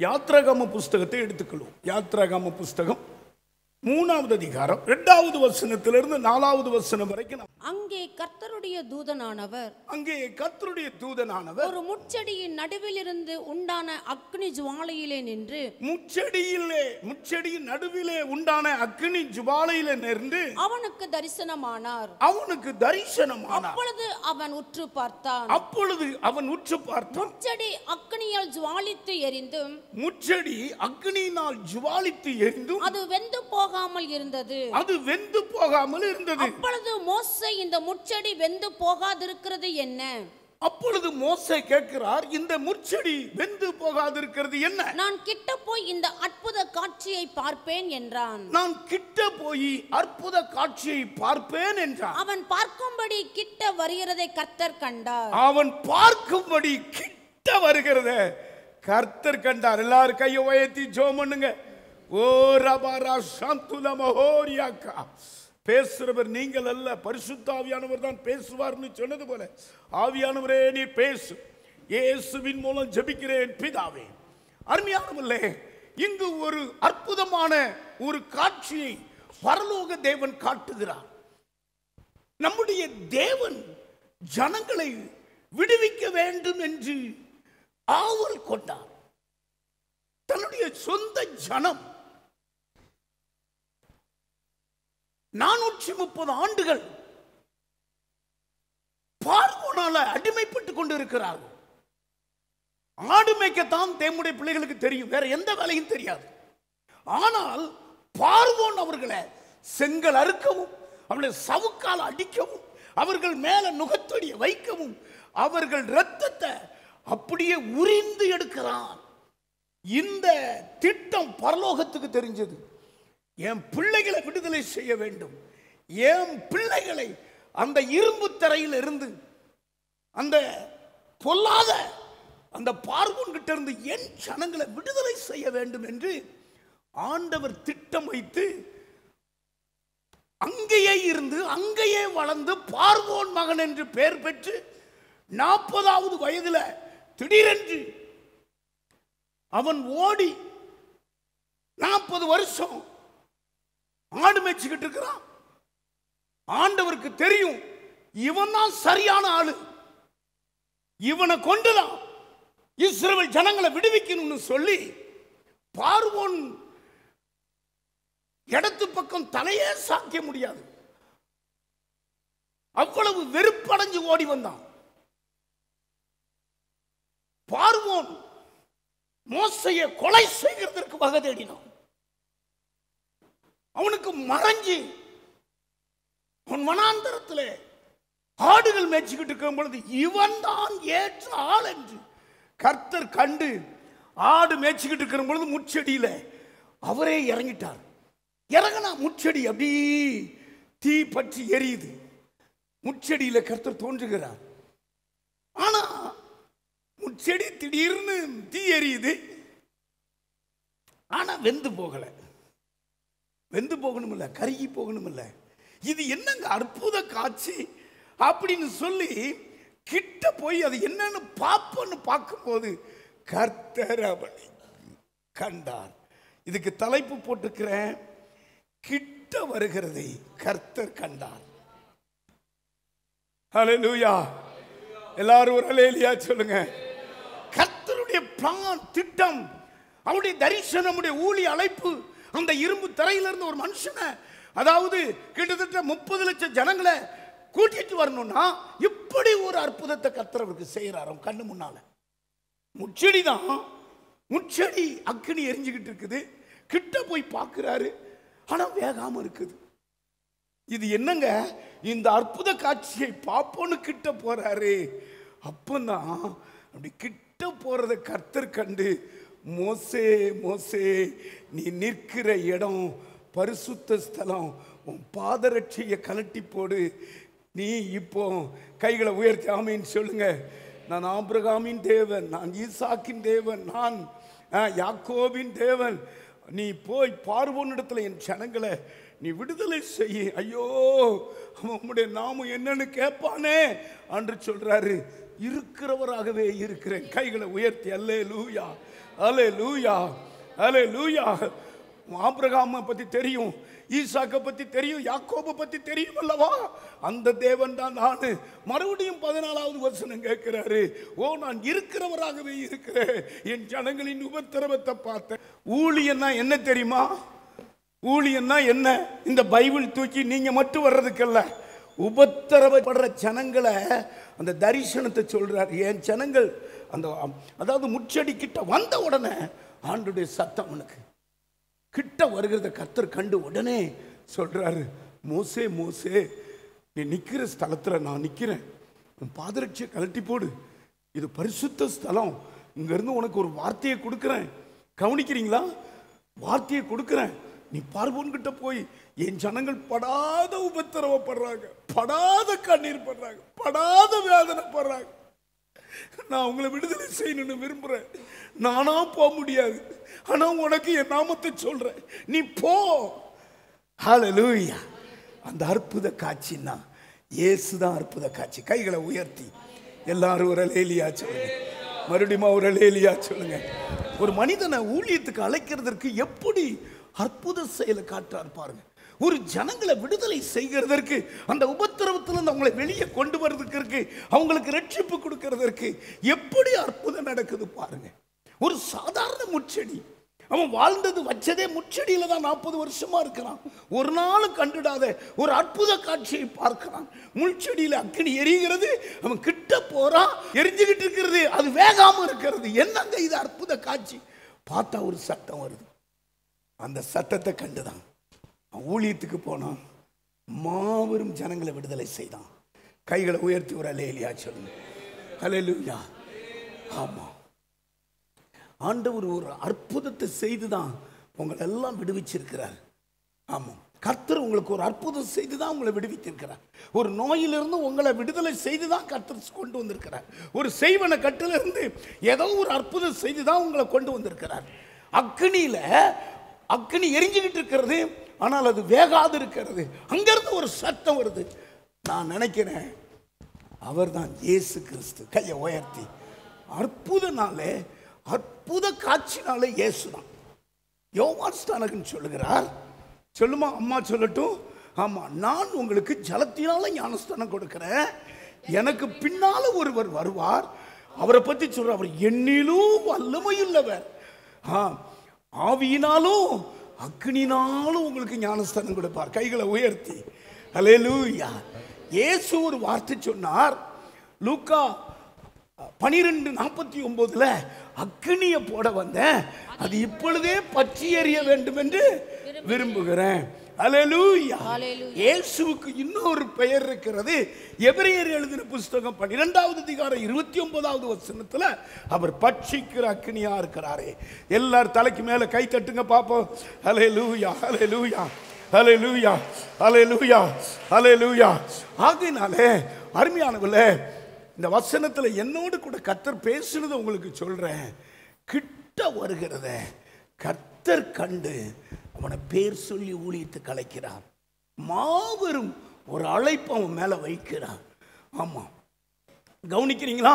யாத்ராகம புஸ்தகத்தை எடுத்துக்கொள்வோம். யாத்ராகம புஸ்தகம் மூணாவது அதிகாரம் ரெண்டாவது வசனத்திலிருந்து நாலாவது வசனம் வரைக்கும் அங்கே கர்த்தருடைய தூதனானவர். அங்கே கர்த்தருடைய தூதனானவர் ஒரு முட்செடியின் நடுவிலிருந்து உண்டான அக்னி ஜுவாலையிலே நின்று முச்செடியிலே முச்செடியின் நடுவிலே உண்டான அக்கினி ஜுவாலையில நின்று அவனுக்கு தரிசனமானார். அவனுக்கு தரிசனமானார். அப்பொழுது அவன் உற்று பார்த்தான். அப்பொழுது அவன் உற்று பார்த்தான். முட்செடி அக்னியால் ஜுவாலித்து எரிந்தும் முச்செடி அக்னியினால் ஜுவாலித்து எரிந்தும் அது வெந்து போகாமல் இருந்தது. அது வெந்து போகாமல் இருந்தது. அப்பொழுது மோசே இந்த முட்செடி வெந்து போகாதிருக்கிறது என்ன? அப்பொழுது மோசே கேட்கிறார் இந்த முச்செடி வெந்து போகாதிருக்கிறது என்ன? நான் கிட்ட போய் இந்த அற்புத காட்சியை பார்ப்பேன் என்றான். நான் கிட்ட போய் அற்புத காட்சியை பார்ப்பேன் என்றான். அவன் பார்க்கும்படி கிட்ட வருகிறதை கர்த்தர் கண்டார். அவன் பார்க்கும்படி கிட்ட வருகிறத கர்த்தர் கண்டார். எல்லாரும் கையை உயர்த்தி ஜோம் பண்ணுங்க. ஓ ரபாரா சாந்துல மஹோரியாக்கா பேசுறவர் நீங்கள் அல்ல பரிசுத்தாவியானவர் தான் பேசுவார்னு சொன்னது போல. ஆவியானவரே நீ பேசு. இயேசுவின் மூலம் ஜபிக்கிறேன் பிதாவே. அருமையானவில்லை இங்கு ஒரு அற்புதமான ஒரு காட்சியை பரலோக தேவன் காட்டுகிறார். நம்முடைய தேவன் ஜனங்களை விடுவிக்க வேண்டும் என்று ஆவல் கொண்டார். தன்னுடைய சொந்த ஜனம் நானூற்றி முப்பது ஆண்டுகள் பார்வோனால அடிமைப்பட்டு கொண்டு இருக்கிறார்கள் ஆடு மேய்க்கத்தான் தேமுடைய பிள்ளைகளுக்கு தெரியும் வேற எந்த வேலையும் தெரியாது. ஆனால் பார்வோன் அவர்களை செங்கல் அறுக்கவும் அவர்களை சவுக்கால் அடிக்கவும் அவர்கள் மேல நுகத்தொடிய வைக்கவும் அவர்கள் ரத்தத்தை அப்படியே உரிந்து எடுக்கிறான். இந்த திட்டம் பரலோகத்துக்கு தெரிஞ்சது. என் பிள்ளைகளை விடுதலை செய்ய வேண்டும். என் பிள்ளைகளை அந்த இரும்பு திரையில் இருந்து அந்த பொல்லாத அந்த பார்வன்கிட்ட இருந்து என் ஜனங்களை விடுதலை செய்ய வேண்டும் என்று ஆண்டவர் திட்டம் வைத்து அங்கேயே இருந்து அங்கேயே வளர்ந்து பார்வோன் மகன் என்று பெயர் பெற்று நாற்பதாவது வயதில் திடீரென்று அவன் ஓடி நாற்பது வருஷம் ஆடு மேய்ச்சிக்கிட்டு இருக்கிறான். ஆண்டவருக்கு தெரியும் இவன் தான் சரியான ஆளு. இவனை கொண்டுதான் இஸ்ரவேல் ஜனங்களை விடுவிக்கணும்னு சொல்லி பார்வோன் இடத்து பக்கம் தலையே சாக்க முடியாது. அவ்வளவு வெறுப்படைஞ்சு ஓடி வந்தான். பார்வோன் மோசையை கொலை செய்கிறதற்கு வகை தேடினான். அவனுக்கு மறைஞ்சி அவன் வனாந்தரத்தில் ஆடுகள் மேய்ச்சிக்கிட்டு இருக்கும் பொழுது இவன் தான் ஏற்ற ஆள் என்று கர்த்தர் கண்டு ஆடு மேய்ச்சிக்கிட்டு இருக்கிற பொழுது முச்செடியில் அவரே இறங்கிட்டார். இறங்கினா முச்செடி அப்படி தீ பற்றி எரியுது. முச்செடியில் கர்த்தர் தோன்றுகிறார். ஆனா முச்செடி திடீர்னு தீ எரியுது. ஆனா வெந்து போகலை. வெந்து போகணுமில்ல கருகி போகணுமில்ல. இது என்னங்க அற்புத காட்சி? அப்படின்னு சொல்லி கிட்ட போய் அது என்னன்னு பார்ப்போன்னு பார்க்கும்போது கர்த்தர் அவனை கண்டார். இதுக்கு தலைப்பு போட்டிருக்கிறேன். கிட்ட வருகிறதை கர்த்தர் கண்டார். லூயா எல்லாரும் ஒரு அலையிலியா சொல்லுங்க. கர்த்தருடைய பிளான் திட்டம் அவருடைய தரிசனமுடைய ஊழி அழைப்பு அந்த இரும்பு தரையிலிருந்து ஒரு மனுஷனை அதாவது கிட்டத்தட்ட முப்பது லட்சம் ஜனங்களை கூட்டிட்டு வரணும்னா இப்படி ஒரு அற்புதத்தை கத்துறவருக்கு அவருக்கு அவன் கண்ணு முன்னால. முச்செடி தான் முச்செடி அக்கினி எரிஞ்சுக்கிட்டு இருக்குது. கிட்ட போய் பார்க்குறாரு ஆனால் வேகாமல் இருக்குது. இது என்னங்க? இந்த அற்புத காட்சியை பார்ப்போன்னு கிட்ட போறாரு. அப்பந்தான் அப்படி கிட்ட போறதை கர்த்தர் கண்டு மோசே மோசே நீ நிற்கிற இடம் பரிசுத்த ஸ்தலம். உன் பாதரட்சியை கலட்டி போடு. நீ இப்போ கைகளை உயர்த்தி ஆமின்னு சொல்லுங்க. நான் ஆபிரகாமின் தேவன் நான் ஈசாக்கின் தேவன் நான் ஆ, யாக்கோபின் தேவன். நீ போய் பார்வோனிடத்தில் என் ஜனங்களை நீ விடுதலை செய்ய. ஐயோ உம்முடைய நாமம் என்னன்னு கேட்பானே என்று சொல்றாரு. இருக்கிறவராகவே இருக்கிறேன். கைகளை உயர்த்தி அல்லே லூயா அலே லூயா அலே லூயா ஆபிரகாமை பத்தி தெரியும் ஈசாக்கை பத்தி தெரியும் யாக்கோபை பத்தி தெரியும் அல்லவா? அந்த தேவன் தான் நான். மறுபடியும் பதினாலாவது வசனம் கேட்கிறாரு ஓ நான் இருக்கிறவராகவே இருக்கிறேன். என் ஜனங்களின் உபத்திரவத்தை பார்த்தேன். ஊழியன்னா என்ன தெரியுமா? ஊழியன்னா என்ன? இந்த பைபிள் தூக்கி நீங்க மட்டும் வர்றதுக்கல்ல. உபத்திரவப்படுற ஜனங்களை அந்த தரிசனத்தை சொல்றார். என் ஜனங்கள் அந்த அதாவது முச்சடி கிட்ட வந்த உடனே ஆண்டுடைய சத்தம் உனக்கு கிட்ட வருகிறத கத்தர் கண்டு உடனே சொல்றாரு மோசே மோசே நீ நிற்கிற ஸ்தலத்தில் நான் நிற்கிறேன் உன் பாதரட்சியை கழட்டி போடு. இது பரிசுத்த ஸ்தலம். இங்கேருந்து உனக்கு ஒரு வார்த்தையை கொடுக்குறேன். கவனிக்கிறீங்களா? வார்த்தையை கொடுக்குறேன். நீ பார்வோன்கிட்ட போய் என் ஜனங்கள் படாத உபத்திரவப்படுறாங்க. படாத கண்ணீர் படுறாங்க. படாத வேதனைப்படுறாங்க. நான் உங்களை விடுதலை செய்யணும்னு விரும்புறேன். நானா போக முடியாது. ஆனா உனக்கு என் நாமத்தை சொல்கிறேன் நீ போ. ஹலலூயா அந்த அற்புத காட்சின்னா இயேசுதான் அற்புத காட்சி. கைகளை உயர்த்தி. எல்லாரும் ஒரு லேலியா சொல்லுங்க. மறுபடியும் ஒரு லேலியா சொல்லுங்க. ஒரு மனிதனை ஊழியத்துக்கு அழைக்கிறதற்கு எப்படி அற்புத செயலை காட்டுறார் பாருங்க. ஒரு ஜனங்களை விடுதலை செய்கிறதற்கு அந்த உபத்திரவத்திலிருந்து அவங்களை வெளியே கொண்டு வர்றதுக்கு அவங்களுக்கு ரட்சிப்பு கொடுக்கறதற்கு எப்படி அற்புதம் நடக்குது பாருங்க. ஒரு சாதாரண முச்செடி அவன் வாழ்ந்தது வச்சதே முச்செடியில் தான் நாற்பது வருஷமா இருக்கிறான். ஒரு நாளும் கண்டுடாத ஒரு அற்புத காட்சியை பார்க்கிறான். முள்செடியில் அக்கினி எரிகிறது அவன் கிட்ட போறான் எரிஞ்சுக்கிட்டு இருக்கிறது அது வேகாம இருக்கிறது. என்னங்க இது அற்புத காட்சி? பார்த்தா ஒரு சத்தம் வருது. அந்த சத்தத்தை கண்டுதான். ஊழியத்துக்கு போனான். மாபெரும் ஜனங்களை விடுதலை செய்தான். கைகளை உயர்த்தி ஒரு அலேலியா சொல்லுங்க அலேலுயா ஆமாம் ஆண்டவர் ஒரு அற்புதத்தை செய்துதான் உங்களை எல்லாம் விடுவிச்சிருக்கிறார். ஆமாம் கர்த்தர் உங்களுக்கு ஒரு அற்புதம் செய்து தான் உங்களை விடுவித்திருக்கிறார். ஒரு நோயிலிருந்து உங்களை விடுதலை செய்து தான் கர்த்தர் கொண்டு வந்திருக்கிறார். ஒரு செய்வன கட்டிலிருந்து ஏதோ ஒரு அற்புதம் செய்து தான் உங்களை கொண்டு வந்திருக்கிறார். அக்னியில் அக்னி எரிஞ்சுக்கிட்டு இருக்கிறது. ஆனால் அது வேகாது இருக்கிறது. அங்கேருந்து ஒரு சத்தம் வருது. நான் நினைக்கிறேன் அவர் தான் இயேசு கிறிஸ்து. கையை உயர்த்தி. அற்புதனாலே அற்புத காட்சினாலே இயேசு தான் யோவான் சொல்லுகிறார் சொல்லுமா அம்மா சொல்லட்டும். ஆமா நான் உங்களுக்கு ஜலத்தினால ஞானஸ்தானம் கொடுக்குறேன். எனக்கு பின்னால ஒருவர் வருவார். அவரை பத்தி சொல்ற அவர் எண்ணிலும் வல்லமையுள்ளவர் ஆ, ஆவியினாலும் அக்னினாலும் உங்களுக்கு ஞானஸ்தானம் கொடுப்பார். கைகளை உயர்த்தி. அல்லேலூயா இயேசு ஒரு வார்த்தை சொன்னார். லூக்கா பனிரெண்டு நாற்பத்தி ஒன்பதுல அக்னியை போட வந்தேன். அது இப்பொழுதே பற்றி எறிய வேண்டும் என்று விரும்புகிறேன். இயேசுவுக்கு இன்னொரு பெயர் இருக்கிறது. எபிரேயர் எழுதின புஸ்தகம் பன்னிரெண்டாவது அதிகாரம் இருபத்தி ஒன்பதாவது வசனத்துல அவர் பட்சிக்கிற அக்னியா இருக்கிறாரே. எல்லார் தலைக்கு மேல கை தட்டுங்க பாப்போம். ஹலே லூயா ஹலே லூயா ஹலே லூயா ஹலே லூயா ஹலே லூயா ஆகையினாலே அருமையானவர்களே இந்த வசனத்துல என்னோடு கூட கத்தர் பேசுனதை உங்களுக்கு சொல்றேன். கிட்ட வருகிறத கர்த்தர் கண்டு அவனை பேர் சொல்லி ஊழியத்து கலைக்கிறார் மாபெரும் ஒரு அழைப்பு அவன் மேலே வைக்கிறார் ஆமாம் கவனிக்கிறீங்களா?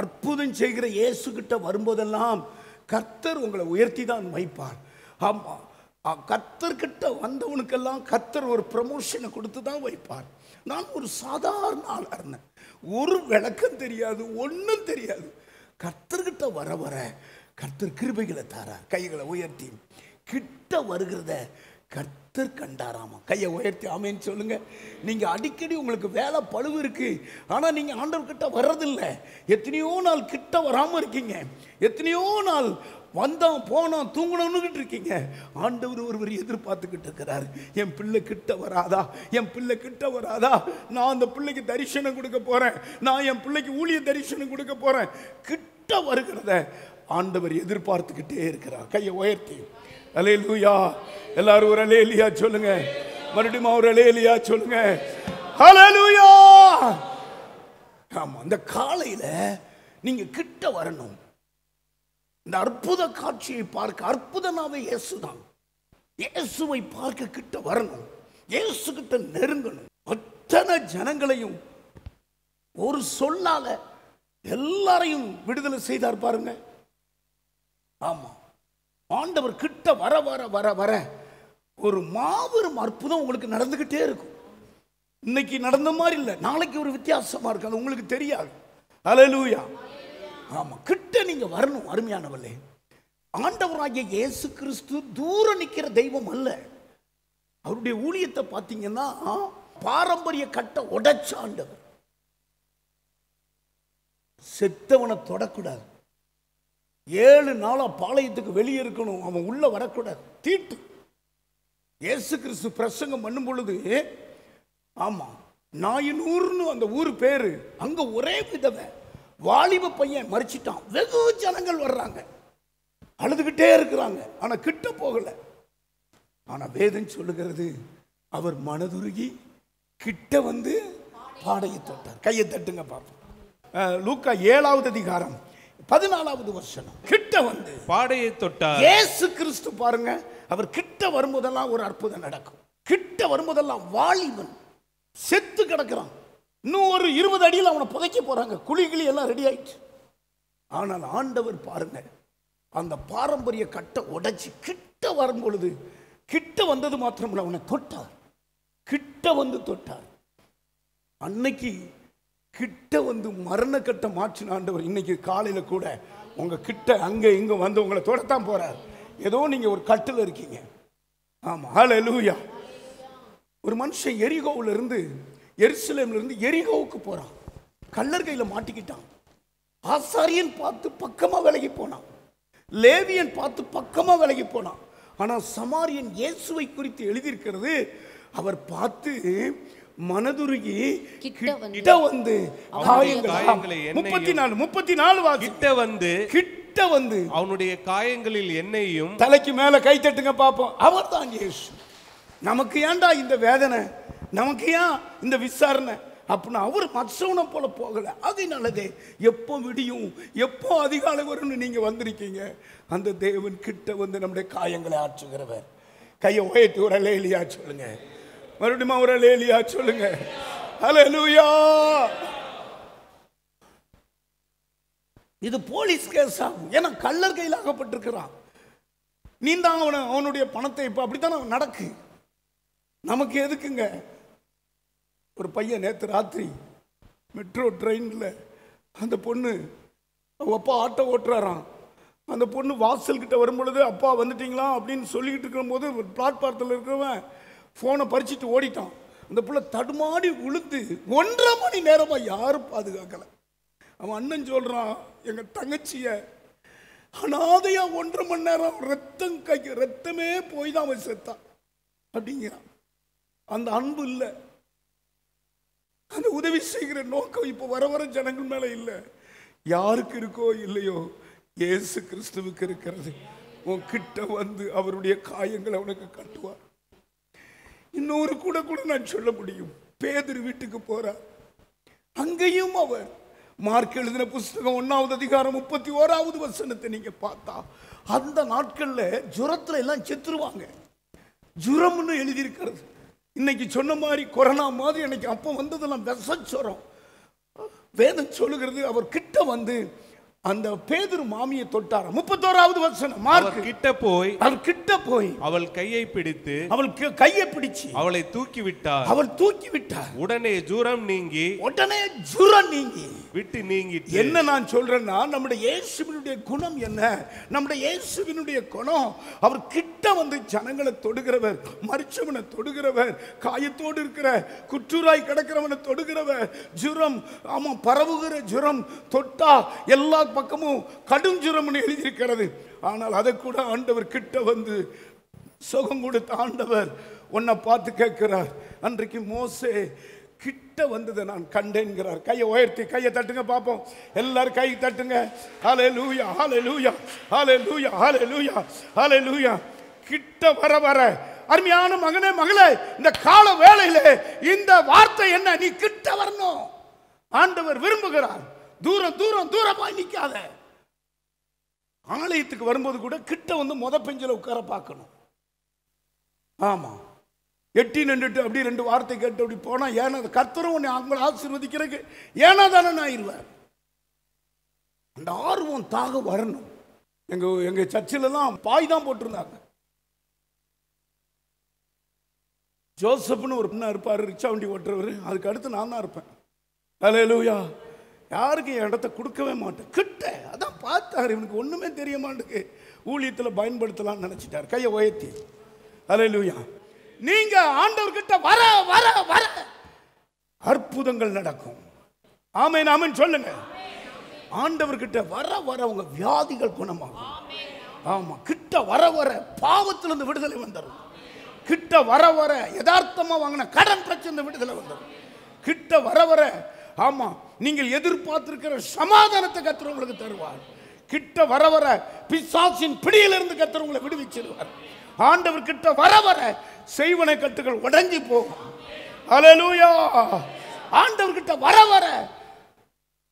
அற்புதம் செய்கிற இயேசுகிட்ட வரும்போதெல்லாம் கர்த்தர் உங்களை உயர்த்தி தான் வைப்பார் ஆமாம் கர்த்தர்கிட்ட வந்தவனுக்கெல்லாம் கர்த்தர் ஒரு ப்ரமோஷனை கொடுத்து தான் வைப்பார். நான் ஒரு சாதாரண ஆளாக இருந்தேன். ஒரு விளக்கம் தெரியாது ஒன்றும் தெரியாது. கர்த்தர்கிட்ட வர வர கர்த்தர் கிருபைகளை தாரார் கைகளை உயர்த்தி. கிட்ட வருகிறத கர்த்தர் கண்டாராமா? கையை உயர்த்தி ஆமேன்னு சொல்லுங்க. நீங்கள் அடிக்கடி உங்களுக்கு வேலை பழுவு இருக்கு. ஆனால் நீங்கள் ஆண்டவர் கிட்ட வர்றதில்லை. எத்தனையோ நாள் கிட்ட வராமல் இருக்கீங்க. எத்தனையோ நாள் வந்தோம் போனோம் தூங்கணும்னுக்கிட்டு இருக்கீங்க. ஆண்டவர் ஒருவர் எதிர்பார்த்துக்கிட்டு இருக்கிறார். என் பிள்ளை கிட்ட வராதா? என் பிள்ளை கிட்ட வராதா? நான் அந்த பிள்ளைக்கு தரிசனம் கொடுக்க போகிறேன் நான் என் பிள்ளைக்கு ஊழிய தரிசனம் கொடுக்க போகிறேன் கிட்ட வருகிறத ஆண்டவர் எதிர்பார்த்துக்கிட்டே இருக்கிறார். கையை உயர்த்தி. அலே லூயா எல்லாரும் ஒரு அலேலியா சொல்லுங்க. மறுபடியும் ஒரு அலேலியா சொல்லுங்க. ஹalleluya ஆமா அந்த காலையில நீங்க கிட்ட வரணும். இந்த அற்புத காட்சியை பார்க்க அற்புதனாவே இயேசுதான். இயேசுவை பார்க்க கிட்ட வரணும். இயேசு கிட்ட நெருங்கணும். அத்தனை ஜனங்களையும் ஒரு சொல்லால எல்லாரையும் விடுதலை செய்தார் பாருங்க. ஆமா. ஆண்டவர் கிட்ட வர வர வர வர ஒரு மாபெரும் அற்புதம் உங்களுக்கு நடந்துக்கிட்டே இருக்கும். இன்னைக்கு நடந்த மாதிரி இல்லை. நாளைக்கு ஒரு வித்தியாசமாக இருக்கு. அது உங்களுக்கு தெரியாது. அலலூயா ஆமா. கிட்ட நீங்க வரணும் அருமையானவர்களே. ஆண்டவராகிய இயேசு கிறிஸ்து தூர நிற்கிற தெய்வம் அல்ல. அவருடைய ஊழியத்தை பார்த்தீங்கன்னா பாரம்பரிய கட்ட உடைச்ச ஆண்டவர். செத்தவனை தொடக்கூடாது. ஏழு நாளாக பாளையத்துக்கு வெளியே இருக்கணும். அவன் உள்ளே வரக்கூடாது. தீட்டு. இயேசு கிறிஸ்து பிரசங்கம் பண்ணும் பொழுது ஆமாம் நாயினூர்னு அந்த ஊர் பேர் அங்கே ஒரே விதவை வாலிப பையன் மறிச்சிட்டான். வெகு ஜனங்கள் வர்றாங்க. அழுதுகிட்டே இருக்கிறாங்க. ஆனால் கிட்ட போகலை. ஆனால் வேதன் சொல்லுகிறது அவர் மனதுருகி கிட்ட வந்து பாடையை தொட்டார். கையை தட்டுங்க பார்ப்போம் லூக்கா ஏழாவது அதிகாரம். பதினாலாவது வருஷம் கிட்ட வந்து பாடையை தொட்டார். இயேசு கிறிஸ்து பாருங்க அவர் கிட்ட வரும்போதெல்லாம் ஒரு அற்புதம் நடக்கும். கிட்ட வரும்போதெல்லாம் வாலிபன் செத்து கிடக்குறான். இன்னும் ஒரு இருபது அடியில் அவனை புதைக்க போறாங்க. குழி கிளி எல்லாம் ரெடி ஆயிடுச்சு. ஆனால் ஆண்டவர் பாருங்க அந்த பாரம்பரிய கட்டை உடைச்சு கிட்ட வரும் பொழுது கிட்ட வந்தது மாத்திரமல்ல அவனை தொட்டார். கிட்ட வந்து தொட்டார். அன்னைக்கு கிட்ட வந்து மரண கட்ட மாற்றின ஆண்டவர் இன்னைக்கு காலையில் கூட உங்க கிட்ட அங்க இங்க வந்து உங்களை தொடத்தான் போறார். ஏதோ நீங்க ஒரு கட்டில் இருக்கீங்க. ஆமா லூயா ஒரு மனுஷன் எரிகோவுல இருந்து இருந்து எரிகோவுக்கு போறான். கல்லர் கையில மாட்டிக்கிட்டான். ஆசாரியன் பார்த்து பக்கமா விலகி போனான். லேவியன் பார்த்து பக்கமா விலகி போனான். ஆனா சமாரியன் இயேசுவை குறித்து எழுதியிருக்கிறது அவர் பார்த்து மனதுருகி கிட்ட வந்து கிட்ட வந்து காயங்கள் காயங்களை எண்ணெயும் முப்பத்தி நாலு முப்பத்தி நாலு கிட்ட வந்து கிட்ட வந்து அவனுடைய காயங்களில் எண்ணெயும் தலைக்கு மேல கை தட்டுங்க பார்ப்போம் அவர் தான் இயேசு. நமக்கு ஏன்டா இந்த வேதனை? நமக்கு ஏன் இந்த விசாரணை? அப்படின்னு அவர் மற்றவனை போல போகல. அதனாலதே எப்போ விடியும்? எப்போ அதிகாலை வரும்னு நீங்க வந்திருக்கீங்க? அந்த தேவன் கிட்ட வந்து நம்முடைய காயங்களை ஆற்றுகிறவர். கையை உயர்த்தி ஒரு லேலியா சொல்லுங்க. மறுபடியும் ஒரு லேலியா சொல்லுங்க. ஹalleluya இது போலீஸ் கேஸ் ஆகும். ஏன்னா கள்ளர் கையில் ஆகப்பட்டிருக்கிறான் நீ தான் அவனை அவனுடைய பணத்தை இப்போ அப்படித்தான் நடக்கு. நமக்கு எதுக்குங்க? ஒரு பையன் நேற்று ராத்திரி மெட்ரோ ட்ரெயினில் அந்த பொண்ணு அவ அப்பா ஆட்டோ ஓட்டுறாராம். அந்த பொண்ணு வாசல்கிட்ட வரும்பொழுது வரும் பொழுது அப்பா வந்துட்டீங்களா? அப்படின்னு சொல்லிக்கிட்டு இருக்கும்போது பிளாட்பாரத்தில் இருக்கிறவன் ஃபோனை பறிச்சுட்டு ஓடிட்டான். அந்த பிள்ளை தடுமாடி உளுந்து ஒன்றரை மணி நேரமா யாரும் பாதுகாக்கலை. அவன் அண்ணன் சொல்கிறான் எங்கள் தங்கச்சியை அனாதையாக ஒன்றரை மணி நேரம் ரத்தம் கை ரத்தமே போய் தான் அவன் செத்தான். அப்படிங்கிறான். அந்த அன்பு இல்லை. அந்த உதவி செய்கிற நோக்கம் இப்போ வர வர ஜனங்கள் மேலே இல்லை. யாருக்கு இருக்கோ இல்லையோ இயேசு கிறிஸ்துவுக்கு இருக்கிறது. உன் கிட்ட வந்து அவருடைய காயங்களை உனக்கு கட்டுவார். இன்னொரு கூட கூட நான் சொல்ல முடியும். பேதர் வீட்டுக்கு போகிறார் அங்கேயும் அவர் மார்க் எழுதின புஸ்தகம் ஒன்றாவது அதிகாரம் முப்பத்தி ஓராவது வசனத்தை நீங்கள் பார்த்தா அந்த நாட்களில் ஜுரத்தில் எல்லாம் செத்துருவாங்க. ஜுரம்னு எழுதியிருக்கிறது. இன்னைக்கு சொன்ன மாதிரி கொரோனா மாதிரி எனக்கு அப்போ வந்ததெல்லாம் விஷச்சுரம் வேதம் சொல்லுகிறது அவர் கிட்ட வந்து அந்த பேதுரு மாமியை தொட்டார்? முப்பத்தோராவது வசனம் மார்க் கிட்ட போய் அவர் கிட்ட போய் அவள் கையை பிடித்து அவள் கையை பிடிச்சு அவளை தூக்கி விட்டார் அவள் தூக்கி விட்டார் உடனே ஜூரம் நீங்கி உடனே ஜுரம் நீங்கி விட்டு நீங்கிட்டு என்ன நான் சொல்றேன்னா நம்முடைய இயேசுவினுடைய குணம் என்ன? நம்முடைய இயேசுவினுடைய குணம் அவர் கிட்ட வந்து ஜனங்களை தொடுகிறவர் மரிச்சவனை தொடுகிறவர் காயத்தோடு இருக்கிற குற்றூராய் கிடக்கிறவனை தொடுகிறவர். ஜுரம் ஆமா பரவுகிற ஜுரம் தொட்டா எல்லா பக்கமும் கடுஞ்சுரம்னு எழுதியிருக்கிறது. ஆனால் அதை கூட ஆண்டவர் கிட்ட வந்து சுகம் கொடுத்த ஆண்டவர் உன்னை பார்த்து கேட்கிறார். அன்றைக்கு மோசே கிட்ட வந்ததை நான் கண்டேன்கிறார். கையை உயர்த்தி கையை தட்டுங்க பார்ப்போம் எல்லாரும் கை தட்டுங்க. ஹாலே லூயா ஹாலே லூயா ஹாலே லூயா ஹாலே லூயா ஹாலே லூயா கிட்ட வர வர அருமையான மகனே மகளே இந்த கால வேலையில இந்த வார்த்தை என்ன? நீ கிட்ட வரணும். ஆண்டவர் விரும்புகிறார். தூரம் தூரம் தூரமாய் நிற்காத ஆலயத்துக்கு வரும்போது கூட கிட்ட வந்து மொத பெஞ்சில உட்கார பார்க்கணும். ஆமாம் எட்டி நின்றுட்டு அப்படி ரெண்டு வார்த்தை கேட்டு அப்படி போனால் ஏன்னா கர்த்தரும் உன்னை அவங்களை ஆசீர்வதிக்கிறதுக்கு ஏனா தானே நான் இருவேன் அந்த ஆர்வம் தாக வரணும். எங்கள் எங்கள் சர்ச்சிலலாம் பாய் தான் போட்டிருந்தாங்க. ஜோசப்னு ஒரு பின்னா இருப்பார் ரிக்ஷா வண்டி ஓட்டுறவர். அதுக்கு அடுத்து நான் தான் இருப்பேன். அலையலூயா யாருக்கும் என் இடத்த கொடுக்கவே மாட்டேன். கிட்ட. அதான் பார்த்தாரு. இவனுக்கு ஒன்றுமே தெரிய மாட்டேங்கு ஊழியத்தில் பயன்படுத்தலாம்னு நினச்சிட்டார். கையை உயர்த்தி. அலையலூயா நீங்கள் ஆண்டவர்கிட்ட வர வர வர. அற்புதங்கள் நடக்கும். ஆமே நாமன் சொல்லுங்க. ஆண்டவர்கிட்ட வர வர உங்க வியாதிகள் குணமாகும். ஆமா. கிட்ட வர வர பாவத்திலிருந்து விடுதலை வந்துடும் கிட்ட வர வர யதார்த்தமா வாங்கின கடன் பிரச்சனை விடுதலை வந்துடும் கிட்ட வர வர ஆமா. நீங்கள் எதிர்பார்த்திருக்கிற சமாதானத்தை கத்தர் உங்களுக்கு தருவார். கிட்ட வர வர பிசாசின் பிடியிலிருந்து கத்தர் உங்களை விடுவிச்சிருவார். ஆண்டவர் கிட்ட வர வர செய்வன கட்டுகள் உடைஞ்சு போகும். அலலூயா ஆண்டவர் கிட்ட வர வர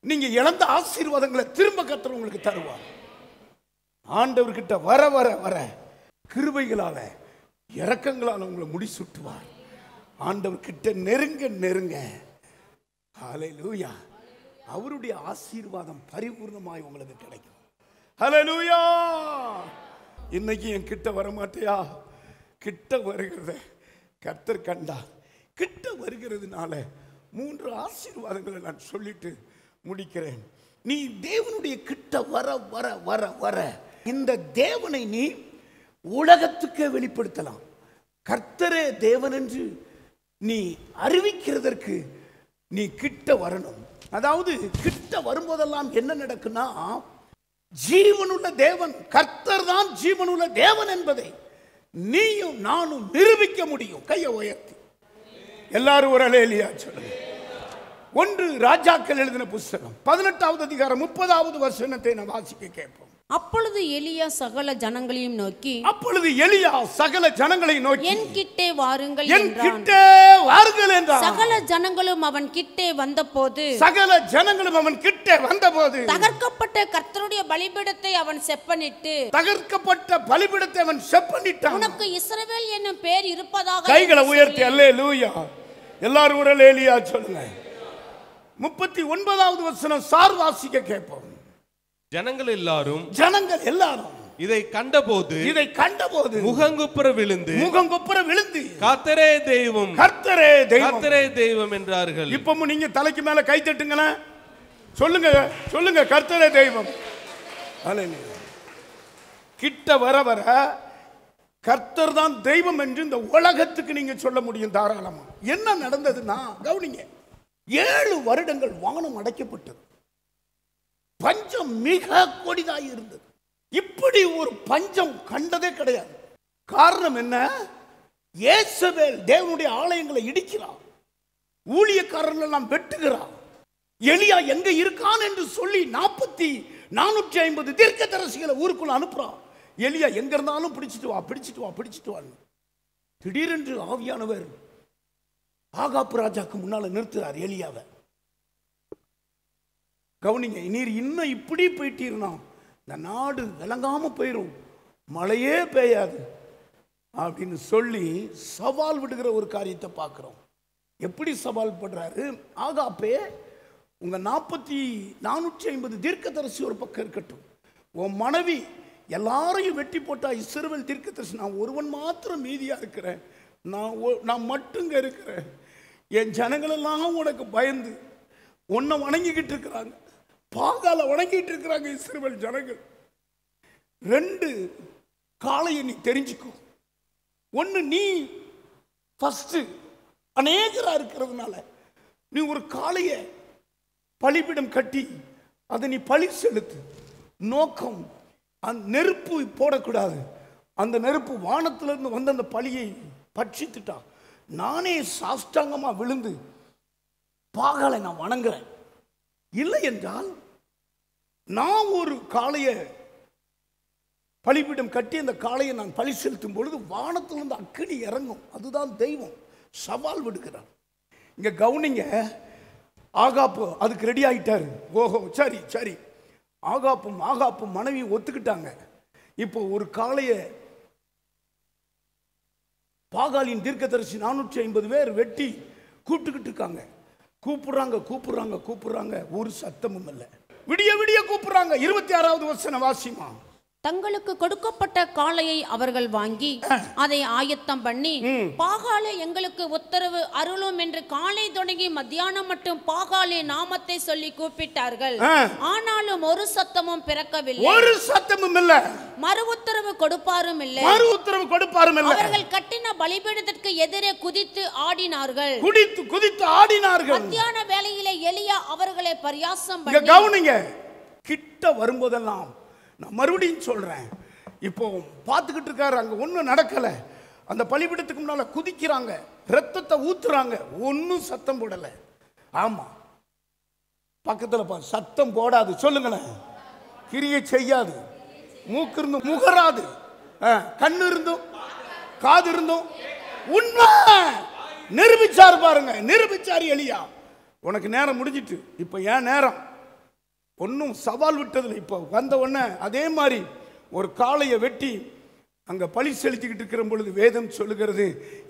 நீங்க இழந்த ஆசீர்வாதங்களை திரும்ப கத்தர் உங்களுக்கு தருவார். ஆண்டவர்கிட்ட வர வர வர கிருபைகளால இறக்கங்களால் உங்களை முடிசூட்டுவார் ஆண்டவர்கிட்ட நெருங்க நெருங்க. ஹalleluya அவருடைய ஆசீர்வாதம் பரிபூர்ணமாய் உங்களுக்கு கிடைக்கும். ஹலலூயா இன்னைக்கு என் கிட்ட வரமாட்டியா? கிட்ட வருகிறத கர்த்தர் கண்டா கிட்ட வருகிறதுனால மூன்று ஆசீர்வாதங்களை நான் சொல்லிட்டு முடிக்கிறேன். நீ தேவனுடைய கிட்ட வர வர வர வர இந்த தேவனை நீ உலகத்துக்கே வெளிப்படுத்தலாம். கர்த்தரே தேவன் என்று நீ அறிவிக்கிறதற்கு நீ கிட்ட வரணும். அதாவது கிட்ட வரும்போதெல்லாம் என்ன நடக்குன்னா ஜீவனுள்ள தேவன் கர்த்தர் தான் ஜீவனுள்ள தேவன் என்பதை நீயும் நானும் நிரூபிக்க முடியும். கையை உயர்த்தி. எல்லாரும் ஒரு அலேலியா சொல்லுங்க. ஒன்று ராஜாக்கள் எழுதின புஸ்தகம். பதினெட்டாவது அதிகாரம் முப்பதாவது வருஷத்தை நான் வாசிக்க கேட்போம். அப்பொழுது எலியா சகல ஜனங்களையும் நோக்கி அப்பொழுது எலியா சகல ஜனங்களை நோக்கி என் கிட்டே வாருங்கள் என் கிட்டே வாருங்கள் என்றான். சகல ஜனங்களும் அவன் கிட்டே வந்தபோது சகல ஜனங்களும் அவன் கிட்டே வந்தபோது தகர்க்கப்பட்ட கர்த்தருடைய பலிபீடத்தை அவன் செப்பனிட்டு தகர்க்கப்பட்ட பலிபிடத்தை அவன் செப்பனிட்டான். உனக்கு இஸ்ரவேல் என்னும் பேர் இருப்பதாக கைகளை உயர்த்தி சொல்லி, அல்லே லூயா எல்லாரும் ஒரு லேலியா சொல்லுங்க. முப்பத்தி ஒன்பதாவது வசனம் சார் வாசிக்க கேட்போம். ஜனங்கள் எல்லாரும் ஜனங்கள் எல்லாரும் இதை கண்டபோது இதை கண்டபோது முகங்குப்புற விழுந்து முகம் கொப்புற விழுந்து கர்த்தரே தெய்வம் கர்த்தரே தெய்வம். கர்த்தரே தெய்வம் என்றார்கள். இப்பவும் நீங்க தலைக்கு மேல கை தட்டுங்களேன் சொல்லுங்க சொல்லுங்க கர்த்தரே தெய்வம். கிட்ட வர வர கர்த்தர் தான் தெய்வம் என்று இந்த உலகத்துக்கு நீங்க சொல்ல முடியும் தாராளமா. என்ன நடந்ததுன்னா கவனிங்க ஏழு வருடங்கள் வானம் அடைக்கப்பட்டது. பஞ்சம் மிக கொடிதாக இருந்தது. இப்படி ஒரு பஞ்சம் கண்டதே கிடையாது. காரணம் என்ன? இயேசபேல் தேவனுடைய ஆலயங்களை இடிக்கிறான். ஊழியக்காரர்கள் எல்லாம் வெட்டுகிறான். எலியா எங்க இருக்கான் என்று சொல்லி நாற்பத்தி நானூற்றி ஐம்பது தீர்க்கதரிசிகளை ஊருக்குள்ள அனுப்புறான். எலியா எங்க இருந்தாலும் பிடிச்சிட்டு வா பிடிச்சிட்டு வா பிடிச்சிட்டு வா திடீரென்று ஆவியானவர் ஆகாப்பு ராஜாக்கு முன்னால நிறுத்துறார் எலியாவை. கவனிங்க நீர் இன்னும் இப்படி போயிட்டீர்னா இந்த நாடு விளங்காமல் போயிடும் மழையே பெய்யாது. அப்படின்னு சொல்லி சவால் விடுகிற ஒரு காரியத்தை பார்க்குறோம். எப்படி சவால் படுறாரு? ஆகாப்பே உங்கள் நாற்பத்தி நானூற்றி ஐம்பது தீர்க்கதரிசி ஒரு பக்கம் இருக்கட்டும். உன் மனைவி எல்லாரையும் வெட்டி போட்டால் இஸ்ரவேல் தீர்க்கதரிசி. நான் ஒருவன் மாத்திரம் மீதியாக இருக்கிறேன். நான் ஒ- நான் மட்டுங்க இருக்கிறேன். என் ஜனங்களெல்லாம் உனக்கு பயந்து உன்னை வணங்கிக்கிட்டு இருக்கிறாங்க. பாகால வணங்கிட்டு இருக்கிறாங்க இஸ்ரேல் ஜனங்கள். ரெண்டு காளையை நீ தெரிஞ்சுக்கோ. ஒன்று நீ ஃபஸ்ட்டு அநேகராக இருக்கிறதுனால நீ ஒரு காளையை பலிபிடம் கட்டி அதை நீ பழி செலுத்து. நோக்கம் அந்த நெருப்பு போடக்கூடாது. அந்த நெருப்பு வானத்திலிருந்து வந்த அந்த பழியை பட்சித்துட்டா. நானே சாஷ்டாங்கமாக விழுந்து பாகாலை நான் வணங்குறேன். இல்லை என்றால் நான் ஒரு காளைய பலிபீடம் கட்டி அந்த காளையை நான் பழி செலுத்தும் பொழுது வானத்திலிருந்து அக்கினி இறங்கும். அதுதான் தெய்வம். சவால் விடுகிறார். இங்க கவுனிங்க. ஆகாப்பு அதுக்கு ரெடி ஆகிட்டாரு ஓஹோ சரி சரி. ஆகாப்பும் ஆகாப்பும் மனைவி ஒத்துக்கிட்டாங்க. இப்போ ஒரு காளைய பாகாலின் தீர்க்கதரிசி நானூற்றி ஐம்பது பேர் வெட்டி கூப்பிட்டுக்கிட்டு இருக்காங்க. கூப்பிடுறாங்க கூப்பிடுறாங்க கூப்பிடுறாங்க. ஒரு சத்தமும் இல்லை. விடிய விடிய கூப்பிடுறாங்க. இருபத்தி ஆறாவது வசன வாசிமா. தங்களுக்கு கொடுக்கப்பட்ட காளையை அவர்கள் வாங்கி அதை ஆயத்தம் பண்ணி பாகாலே எங்களுக்கு உத்தரவு அருளும் என்று காலை தொடங்கி மத்தியானம் மட்டும் பாகாலே நாமத்தை சொல்லி கூப்பிட்டார்கள். ஆனாலும் ஒரு சத்தமும் பிறக்கவில்லை. ஒரு சத்தமும் இல்ல. மறு உத்தரவு கொடுப்பாரும் இல்லை. மறு உத்தரவு கொடுப்பாரும் இல்ல. அவர்கள் கட்டின பலிபீடத்திற்கு எதிரே குதித்து ஆடினார்கள். குடித்து குதித்து ஆடினார்கள். மத்தியான வேளையிலே எலியா அவர்களை பரியாசம் பண்ணி கவனிங்க கிட்ட வரும்போதெல்லாம் நான் மறுபடியும் சொல்கிறேன் இப்போ பார்த்துக்கிட்டு இருக்காரு அங்கே ஒன்றும் நடக்கலை. அந்த பலிபீடத்துக்கு முன்னால் குதிக்கிறாங்க ரத்தத்தை ஊத்துறாங்க ஒன்றும் சத்தம் போடலை. ஆமாம் பக்கத்தில் பா சத்தம் போடாது சொல்லுங்களேன். கிரியை செய்யாது. மூக்கு இருந்தும் முகராது. ஆ, கண்ணு இருந்தும் காது இருந்தும் உண்மை! நிரூபிச்சார் பாருங்க நிரூபிச்சாரு எலியா. உனக்கு நேரம் முடிஞ்சிட்டு இப்போ ஏன் நேரம்? ஒன்றும் சவால் விட்டதில்லை. இப்போ வந்த உடனே அதே மாதிரி ஒரு காளையை வெட்டி அங்கே பழி செலுத்திக்கிட்டு இருக்கிற பொழுது வேதம் சொல்லுகிறது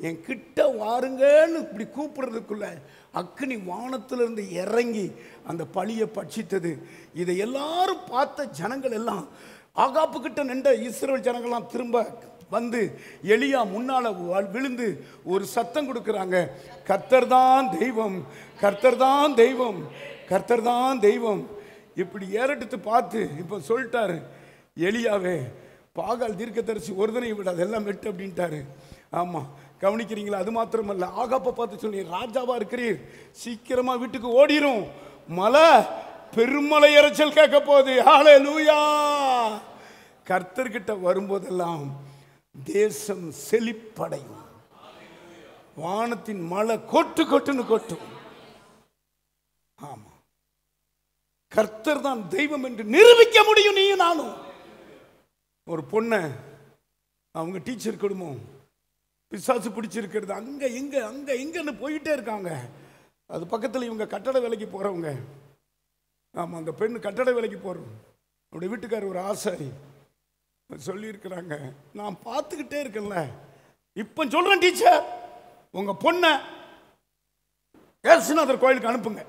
என் கிட்ட வாருங்கன்னு இப்படி கூப்பிடுறதுக்குள்ள அக்னி வானத்திலிருந்து இறங்கி அந்த பழியை பட்சித்தது. இதை எல்லாரும் பார்த்த ஜனங்கள் எல்லாம் ஆகாப்பு கிட்ட நின்ற இஸ்ரேல் ஜனங்கள்லாம் திரும்ப வந்து எளியா முன்னால் விழுந்து ஒரு சத்தம் கொடுக்குறாங்க. கர்த்தர் தான் தெய்வம் கர்த்தர் தான் தெய்வம் கர்த்தர் தான் தெய்வம். இப்படி ஏறெடுத்து பார்த்து இப்போ சொல்லிட்டாரு எளியாவே பாகால் தீர்க்கதரிசி ஒருதனை விட அதெல்லாம் வெட்டு அப்படின்ட்டாரு. ஆமாம் கவனிக்கிறீங்களா? அது மாத்திரமல்ல. ஆகாப்பை பார்த்து சொல்லி ராஜாவாக இருக்கிறீர். சீக்கிரமா வீட்டுக்கு ஓடிரும். மலை பெருமலை இறைச்சல் கேட்க போகுது. ஹாலே லூயா கர்த்தர்கிட்ட வரும்போதெல்லாம் தேசம் செழிப்படையும். வானத்தின் மழை கொட்டு கொட்டுன்னு கொட்டும். ஆமாம் கர்த்தர் தான் தெய்வம் என்று நிரூபிக்க முடியும் நீயும் நானும். ஒரு பொண்ணை அவங்க டீச்சர் குடும்பம் பிசாசு பிடிச்சிருக்கிறது. அங்கே இங்கே அங்கே இங்கேன்னு போயிட்டே இருக்காங்க. அது பக்கத்தில் இவங்க கட்டட வேலைக்கு போகிறவங்க ஆமாம் அந்த பெண் கட்டட வேலைக்கு போகிறோம் அவருடைய வீட்டுக்காரர் ஒரு ஆசாரி. சொல்லியிருக்கிறாங்க நான் பார்த்துக்கிட்டே இருக்கேன்ல. இப்போ சொல்கிறேன் டீச்சர் உங்கள் பொண்ணை ஏசுநாதர் கோயிலுக்கு அனுப்புங்க.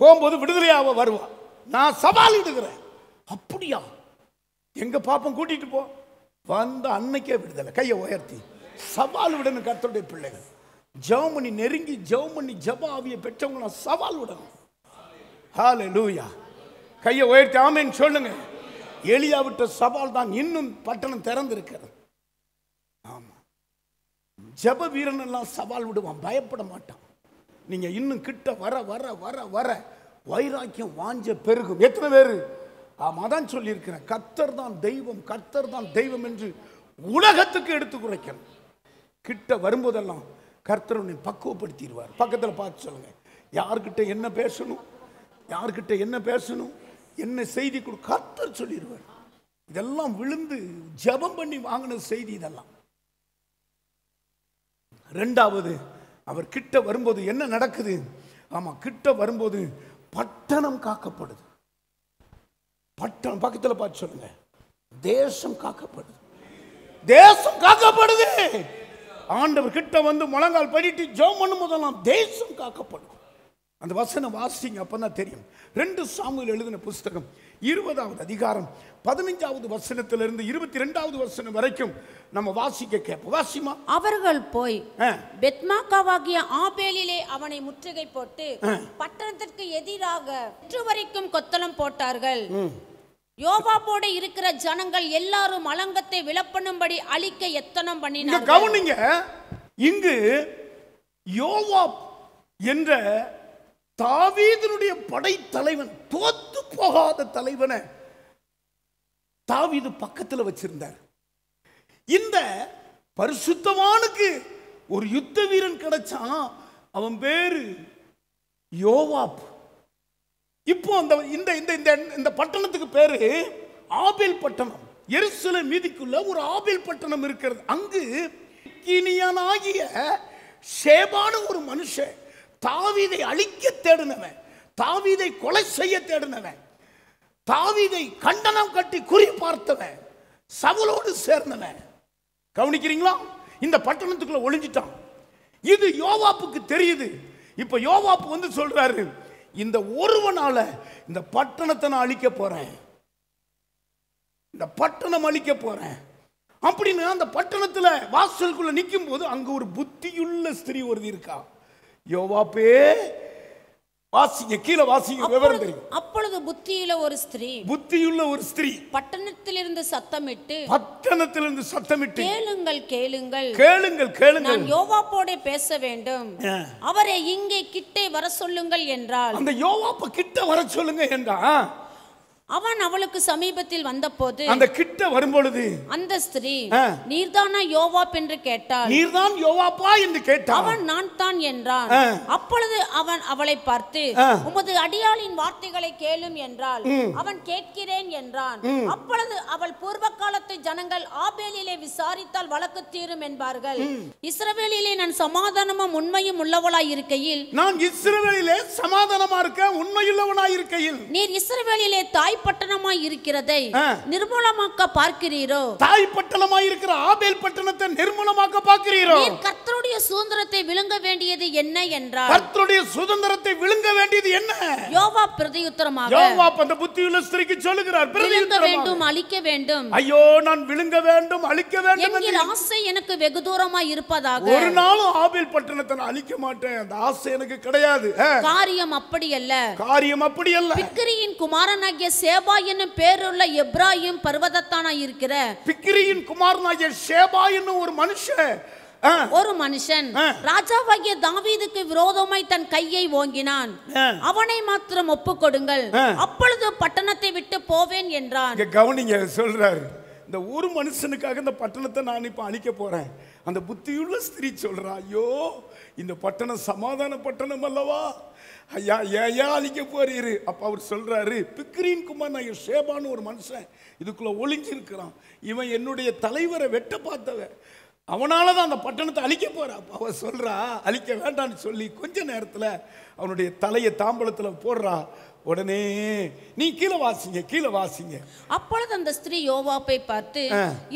போகும்போது விடுதலையாக வருவான் நான் சவால் விடுகிறேன் அப்படியா? எங்க பாப்பம் கூட்டிட்டு போ. வந்த அன்னைக்கே விடுதலை. கையை உயர்த்தி. சவால் விடணும் கர்த்தருடைய பிள்ளைகள். ஜெவமணி நெருங்கி ஜெவமணி ஜப ஆவியை நான் சவால் விடணும். ஹாலே லூயா கையை உயர்த்தி ஆமேன்னு சொல்லுங்க. எளியா விட்ட சவால் தான் இன்னும் பட்டணம் திறந்திருக்கிறது. ஆமாம் ஜப வீரன் எல்லாம் சவால் விடுவான். பயப்பட மாட்டான். நீங்கள் இன்னும் கிட்ட வர வர வர வர வைராக்கியம் வாஞ்ச பெருகும். எத்தனை பேர்? ஆமாம் தான் சொல்லியிருக்கிறேன். கர்த்தர் தான் தெய்வம் கர்த்தர் தான் தெய்வம் என்று உலகத்துக்கு எடுத்து குறைக்கணும். கிட்ட வரும்போதெல்லாம் கர்த்தர் உன்னை பக்குவப்படுத்திடுவார். பக்கத்தில் பார்த்து சொல்லுங்கள் யார்கிட்ட என்ன பேசணும்? யார்கிட்ட என்ன பேசணும்? என்ன செய்தி கொடு? கர்த்தர் சொல்லிடுவார். இதெல்லாம் விழுந்து ஜெபம் பண்ணி வாங்கின செய்தி இதெல்லாம். ரெண்டாவது அவர் கிட்ட வரும்போது என்ன நடக்குது? ஆமாம் கிட்ட வரும்போது பட்டணம் காக்கப்படுது. பட்டணம் பக்கத்தில் பார்த்து சொல்லுங்க. தேசம் காக்கப்படுது. தேசம் காக்கப்படுது. ஆண்டவர் கிட்ட வந்து முழங்கால் படிட்டு ஜோம் பண்ணும் போதெல்லாம் தேசம் காக்கப்படுது. அந்த வசனம் வாசிங்க அப்பதான் தெரியும். ரெண்டு சாமுவேல் எழுதின புஸ்தகம் இருபதாவது அதிகாரம் பதினஞ்சாவது வசனத்திலிருந்து இருபத்தி ரெண்டாவது வசனம் வரைக்கும் நம்ம வாசிக்க கேட்போம். வாசிமா? அவர்கள் போய். பெத்மாக்காவாகிய ஆபேலிலே அவனை முற்றுகை போட்டு பட்டணத்திற்கு எதிராக வரைக்கும் கொத்தளம் போட்டார்கள். யோவாபோட இருக்கிற ஜனங்கள் எல்லாரும் அலங்கத்தை விலப்பண்ணும்படி அழிக்க எத்தனம் இங்க பண்ணினார்கள் கவனிங்க இங்கு யோவாப் என்ற தாவீதனுடைய படைத்தலைவன் தோத்து போகாத தலைவனை தாவீது பக்கத்தில் வச்சிருந்தார். இந்த பரிசுத்தவானுக்கு ஒரு யுத்த வீரன் கிடைச்சான் அவன் பேரு யோவாப். இப்போ அந்த இந்த இந்த இந்த இந்த பட்டணத்துக்கு பேரு ஆபேல் பட்டணம். எருசல மீதிக்குள்ள ஒரு ஆபேல் பட்டணம் இருக்கிறது. அங்கு கினியனாகிய ஷேபான ஒரு மனுஷன் தாவீதை அழிக்க தேடினவன். தாவீதை கொலை செய்ய தேடினவன். தாவீதை கண்டனம் கட்டி குறி பார்த்தவன். சவுலோடு சேர்ந்தவன். கவனிக்கிறீங்களா? இந்த பட்டணத்துக்குள்ள ஒளிஞ்சிட்டான். இது யோவாப்புக்கு தெரியுது. இப்ப யோவாப்பு வந்து சொல்றாரு இந்த ஒருவனால இந்த பட்டணத்தை நான் அழிக்க போறேன். இந்த பட்டணம் அழிக்க போறேன். அப்படின்னு அந்த பட்டணத்துல வாசலுக்குள்ள நிற்கும் போது அங்க ஒரு புத்தியுள்ள ஸ்திரீ ஒருதி இருக்கா. யோவாப்பே வாசிங்க கீழே வாசிங்க விவரம் தெரியும். அப்பொழுது புத்தியில ஒரு ஸ்திரீ புத்தியுள்ள ஒரு ஸ்திரீ. பட்டணத்திலிருந்து சத்தமிட்டு பட்டணத்திலிருந்து சத்தமிட்டு. கேளுங்கள் கேளுங்கள். கேளுங்கள் கேளுங்கள். நான் யோவாப்போட பேச வேண்டும். அவரை இங்கே கிட்டே வர சொல்லுங்கள் என்றால் அந்த யோவாப்ப கிட்ட வர சொல்லுங்க என்றா அவன் அவளுக்கு சமீபத்தில் வந்தபோது அந்த கிட்ட வரும்பொழுது அந்த ஸ்திரீ. நீர்தானா யோவாப் என்று கேட்டாள். நீர்தான் யோவாப்பா? என்று கேட்டான். அவன் நான் தான் என்றான். அப்பொழுது அவன் அவளை பார்த்து. உமது அடியாளின் வார்த்தைகளை கேளும் என்றாள். அவன் கேட்கிறேன் என்றான். அப்பொழுது அவள் பூர்வ காலத்து ஜனங்கள் ஆபேலிலே விசாரித்தால் வழக்கு தீரும் என்பார்கள். இஸ்ரவேலிலே நான் சமாதானமும் உண்மையும் உள்ளவளாய் இருக்கையில் நான் இஸ்ரவேலிலே சமாதானமா இருக்க உண்மையுள்ளவனாய் இருக்கையில் நீர் இஸ்ரவேலிலே தாய் பட்டணமாய் இருக்கிறதை. நிர்மூலமாக்க பார்க்கிறீரோ? தாய் பட்டணமாய் இருக்கிற ஆபேல் பட்டணத்தை நிர்மூலமாக்க பார்க்கிறீரோ? நீர் கர்த்தருடைய சுதந்திரத்தை விழுங்க வேண்டியது என்ன என்றார் கர்த்தருடைய சுதந்திரத்தை விழுங்க வேண்டியது என்ன? யோவா பிரதியுத்தரமாக யோவாப் அந்த புத்தியுள்ள ஸ்திரீக்கு சொல்லுகிறார் விழுங்க. வேண்டும் அழிக்க வேண்டும். ஐயோ நான் விழுங்க வேண்டும் அழிக்க வேண்டும் என்கிற ஆசை எனக்கு வெகு தூரமாய் இருப்பதாக. ஒரு நாளும் ஆபேல் பட்டணத்தை நான் அழிக்க மாட்டேன். அந்த ஆசை எனக்கு கிடையாது. காரியம் அப்படியல்ல காரியம் அப்படி அல்ல. பிக்கிரியின் குமாரனாகிய சேபா என்னும் பேருள்ள எப்ராஹிம் பர்வதத்தானாய் இருக்கிற? பிக்கிரியின் குமாரனாகிய ஷேபா என்னும் ஒரு மனுஷன். ஒரு மனுஷன். ராஜாவாகிய தாவீதுக்கு விரோதமாய் தன் கையை ஓங்கினான். அவனை மாத்திரம் ஒப்புக் கொடுங்கள். அப்பொழுது பட்டணத்தை விட்டு போவேன் என்றான். இங்க கவனிங்க சொல்றாரு. இந்த ஒரு மனுஷனுக்காக இந்த பட்டணத்தை நான் இப்ப அழிக்க போறேன். அந்த புத்தியுள்ள ஸ்திரீ சொல்றா ஐயோ இந்த பட்டணம் சமாதான பட்டணம் அல்லவா? ஐயா ஏன் ஏன் அழிக்க போறீரு. அப்பா அவர் சொல்றாரு பிக்ரீன் குமார் நான் ஷேபான்னு ஒரு மனுஷன் இதுக்குள்ள ஒளிஞ்சிருக்கிறான். இவன் என்னுடைய தலைவரை வெட்ட பார்த்தவன் அவனால தான் அந்த பட்டணத்தை அழிக்க போறா. அப்பா அவன் சொல்றா அழிக்க வேண்டான்னு சொல்லி கொஞ்ச நேரத்தில் அவனுடைய தலையை தாம்பளத்தில் போடுறா. உடனே நீ கீழே வாசிங்க கீழே வாசிங்க. அப்பொழுது அந்த ஸ்திரீ யோவாப்பை பார்த்து.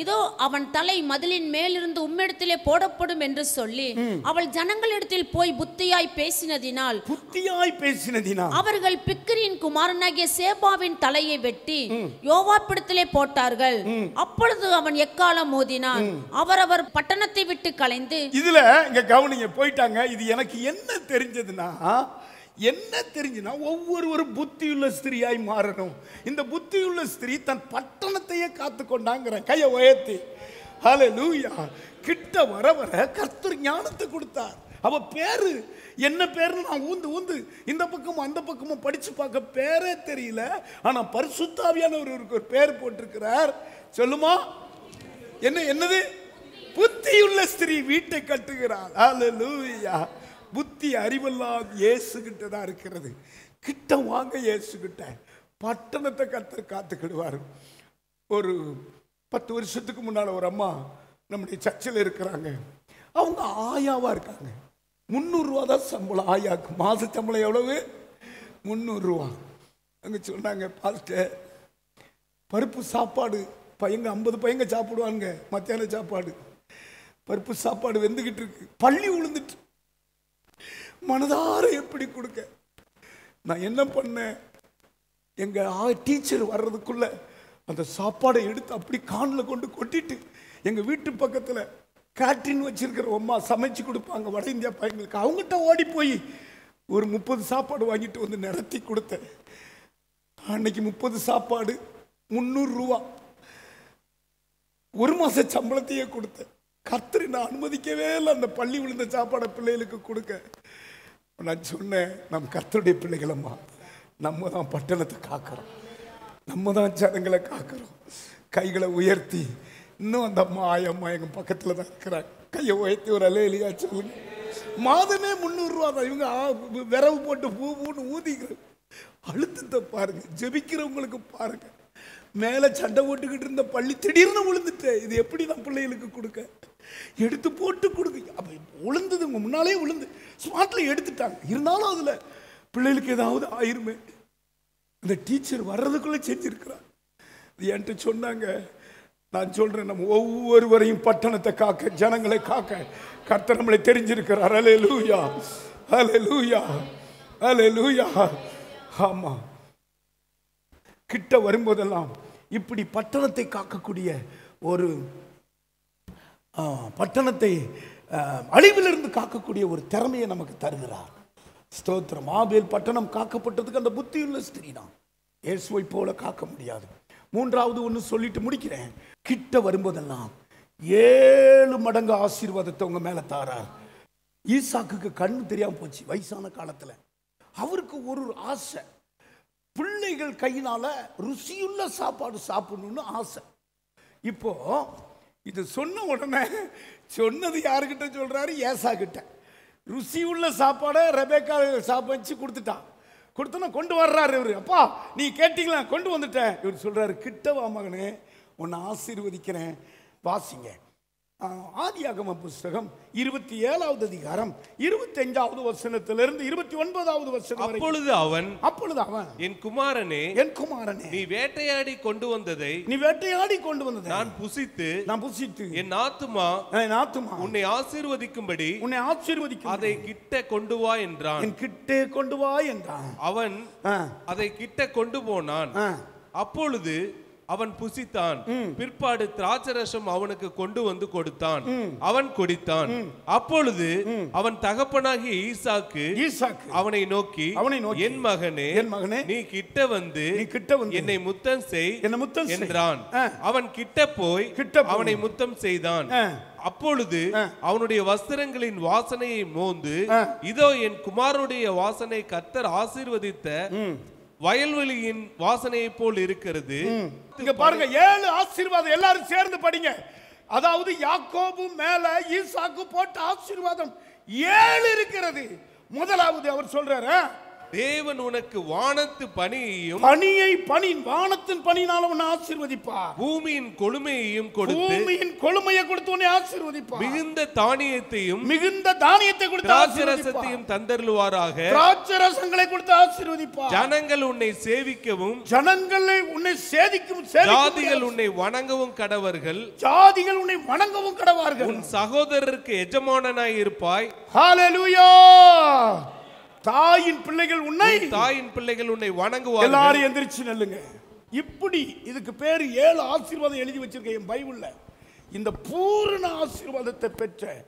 இதோ அவன் தலை மதிலின் மேலிருந்து உம்மிடத்திலே போடப்படும் என்று சொல்லி அவள் ஜனங்களிடத்தில் போய் புத்தியாய் பேசினதினால் புத்தியாய் பேசினதினா அவர்கள் பிக்கிரியின் குமாரனாகிய சேபாவின் தலையை வெட்டி யோவாப்பிடத்திலே போட்டார்கள். அப்பொழுது அவன் எக்காலம் மோதினான்? அவரவர் பட்டணத்தை விட்டு கலைந்து இதுல இங்க கவனிங்க போயிட்டாங்க. இது எனக்கு என்ன தெரிஞ்சதுன்னா என்ன தெரிஞ்சுனா ஒவ்வொருவரும் புத்தியுள்ள ஸ்திரியாய் மாறணும். இந்த புத்தியுள்ள ஸ்திரீ தன் பட்டணத்தையே காத்து கொண்டாங்கிற கையை உயர்த்தி. ஹalleluya கிட்ட வர வர கர்த்தர் ஞானத்தை கொடுத்தார். அவ பேரு என்ன பேருன்னு நான் ஊந்து ஊந்து இந்த பக்கமும் அந்த பக்கமும் படிச்சு பார்க்க பேரே தெரியல. ஆனா பரிசுத்தாவியானவருக்கு ஒரு பேர் போட்டிருக்கிறார். சொல்லுமா? என்ன என்னது? புத்தியுள்ள ஸ்திரீ வீட்டை கட்டுகிறாள் லூயா புத்தி அறிவெல்லாம் இயேசுகிட்ட தான் இருக்கிறது. கிட்ட வாங்க இயேசுகிட்ட. பட்டணத்தை கத்தர் காத்துக்கிடுவார். ஒரு பத்து வருஷத்துக்கு முன்னால் ஒரு அம்மா நம்முடைய சர்ச்சில் இருக்கிறாங்க. அவங்க ஆயாவாக இருக்காங்க. முந்நூறுரூவா தான் சம்பளம். ஆயாக்கு மாத சம்பளம் எவ்வளவு? முந்நூறுரூவா அங்கே சொன்னாங்க பாஸ்டர் பருப்பு சாப்பாடு பையங்க ஐம்பது பையங்க சாப்பிடுவாங்க மத்தியான சாப்பாடு. பருப்பு சாப்பாடு வெந்துக்கிட்டு இருக்கு. பள்ளி விழுந்துட்டு மனதார எப்படி கொடுக்க? நான் என்ன பண்ணேன்? எங்கள் டீச்சர் வர்றதுக்குள்ளே அந்த சாப்பாடை எடுத்து அப்படி காணில் கொண்டு கொட்டிட்டு எங்கள் வீட்டு பக்கத்தில் கேட்ரின் வச்சுருக்கிற அம்மா சமைச்சு கொடுப்பாங்க. வட இந்தியா பையங்களுக்கு அவங்ககிட்ட ஓடி போய் ஒரு முப்பது சாப்பாடு வாங்கிட்டு வந்து நடத்தி கொடுத்தேன். அன்னைக்கு முப்பது சாப்பாடு முந்நூறுரூவா ஒரு மாத சம்பளத்தையே கொடுத்தேன். கத்திரி நான் அனுமதிக்கவே இல்லை. அந்த பள்ளி விழுந்த சாப்பாடை பிள்ளைகளுக்கு கொடுக்க. நான் சொன்னேன் நம் கர்த்தருடைய பிள்ளைகளம்மா நம்ம தான் பட்டணத்தை காக்கிறோம். நம்ம தான் ஜனங்களை காக்கிறோம். கைகளை உயர்த்தி இன்னும் அந்த அம்மா ஆயம்மா எங்கள் பக்கத்தில் தான் இருக்கிறாங்க. கையை உயர்த்தி ஒரு அலையிலையா சொல்லுங்க. மாதமே முந்நூறுரூவா தான். இவங்க ஆ- விரவு போட்டு பூ பூன்னு ஊதிக்கிற அழுத்தத்தை பாருங்க. ஜெபிக்கிறவங்களுக்கு பாருங்க. மேலே சண்டை போட்டுக்கிட்டு இருந்த பள்ளி திடீர்னு விழுந்துட்டேன். இது எப்படி நான் பிள்ளைகளுக்கு கொடுக்க? எடுத்து போட்டு கொடுக்க அப்போ உளுந்தது உங்கள் முன்னாலே உளுந்து. ஸ்மார்ட்ல எடுத்துட்டாங்க. இருந்தாலும் அதுல பிள்ளைகளுக்கு ஏதாவது ஆயிருமே. அந்த டீச்சர் வர்றதுக்குள்ள செஞ்சுருக்கிறார். என்கிட்ட சொன்னாங்க. நான் சொல்றேன் நம்ம ஒவ்வொருவரையும் பட்டணத்தை காக்க ஜனங்களை காக்க. கர்த்தர் நம்மளை தெரிஞ்சிருக்கிறார். அலே லூயா அலே லூயா அலே லூயா ஆமா. கிட்ட வரும்போதெல்லாம் இப்படி பட்டணத்தை காக்கக்கூடிய ஒரு பட்டணத்தை அழிவிலிருந்து காக்கக்கூடிய ஒரு திறமையை நமக்கு தருகிறார். ஸ்தோத்திரம். ஆபேல் பட்டணம் காக்கப்பட்டதுக்கு அந்த புத்தியுள்ள ஸ்திரீ தான் இயேசுவை போல காக்க முடியாது. மூன்றாவது ஒன்று சொல்லிட்டு முடிக்கிறேன். கிட்ட வரும்போதெல்லாம் ஏழு மடங்கு ஆசீர்வாதத்தை உங்கள் மேலே தாரார். ஈசாக்குக்கு கண்ணு தெரியாமல் போச்சு வயசான காலத்தில். அவருக்கு ஒரு ஆசை. பிள்ளைகள் கையினால ருசியுள்ள சாப்பாடு சாப்பிடணும்னு ஆசை. இப்போது இது சொன்ன உடனே சொன்னது யாருக்கிட்ட சொல்கிறாரு ஏசா கிட்ட. ருசி உள்ள சாப்பாடை ரெபேக்கா சாப்பிச்சு கொடுத்துட்டான். கொடுத்தோன்னா கொண்டு வர்றாரு இவர். அப்பா நீ கேட்டிங்களா? கொண்டு வந்துட்டேன். இவர் சொல்கிறாரு கிட்ட வா மகனே உன்னை ஆசீர்வதிக்கிறேன். வாசிங்க. ஆதியாகம புஸ்தகம் இருபத்தி ஏழாவது அதிகாரம் இருபத்தி அஞ்சாவது வசனத்திலிருந்து இருபத்தி ஒன்பதாவது வசனம் அப்பொழுது அவன் அப்பொழுது அவன் என் குமாரனே என் குமாரனே நீ வேட்டையாடி கொண்டு வந்ததை நீ வேட்டையாடி கொண்டு வந்தது நான் புசித்து நான் புசித்து என் ஆத்துமா என் ஆத்துமா உன்னை ஆசீர்வதிக்கும்படி உன்னை ஆசீர்வதிக்கும் அதை கிட்ட கொண்டு வா என்றான். என் கிட்டே கொண்டு வா என்றான். அவன் அதை கிட்ட கொண்டு போனான். அப்பொழுது அவன் புசித்தான். பிற்பாடு திராட்சரசம் அவனுக்கு கொண்டு வந்து கொடுத்தான். அவன் குடித்தான். அப்பொழுது அவன் தகப்பனாகிய ஈசாக்கு ஈசாக்கு அவனை நோக்கி அவனை நோக்கி, என் மகனே என் மகனே, நீ கிட்ட வந்து நீ கிட்ட வந்து என்னை முத்தம் செய் என்னை முத்தம். என்றான். அவன் கிட்ட போய் கிட்ட அவனை முத்தம் செய்தான். அப்பொழுது அவனுடைய வஸ்திரங்களின் வாசனையை மோந்து. இதோ என் குமாரனுடைய வாசனை கத்தர் ஆசீர்வதித்த வயல்வெளியின் வாசனையை போல் இருக்கிறது. இங்க பாருங்க ஏழு ஆசீர்வாதம் எல்லாரும் சேர்ந்து படிங்க. அதாவது யாக்கோபு மேல ஈசாக்கு போட்ட ஆசீர்வாதம் ஏழு இருக்கிறது. முதலாவது அவர் சொல்றாரு தேவன் உனக்கு வானத்து பனியையும் பனியை பனி வானத்தின் பனினால உன்னை ஆசீர்வதிப்பார். பூமியின் கொழுமையையும் கொடுத்து பூமியின் கொழுமையை கொடுத்து உன்னை ஆசீர்வதிப்பார். மிகுந்த தானியத்தையும் மிகுந்த தானியத்தை கொடுத்து ஆசீர்வதிப்பார். திராட்சரசத்தையும் தந்தருள்வாராக. திராட்சை ரசங்களை கொடுத்து ஆசீர்வதிப்பார். ஜனங்கள் உன்னை சேவிக்கவும் ஜனங்களை உன்னை சேதிக்கும் சேதிக்கும் ஜாதிகள் உன்னை வணங்கவும் கடவர்கள். ஜாதிகள் உன்னை வணங்கவும் கடவார்கள். உன் சகோதரருக்கு எஜமானனாய் இருப்பாய். ஹalleluya! தாயின் பிள்ளைகள் உன்னை உன் தாயின் பிள்ளைகள் உன்னை வணங்குவார்கள். எல்லாரும் எந்திரிச்சு நெல்லுங்க. இப்படி இதுக்கு பேர் ஏழு ஆசீர்வாதம் எழுதி வச்சிருக்கேன் என் பைபிள்ல. இந்த பூரண ஆசீர்வாதத்தை பெற்ற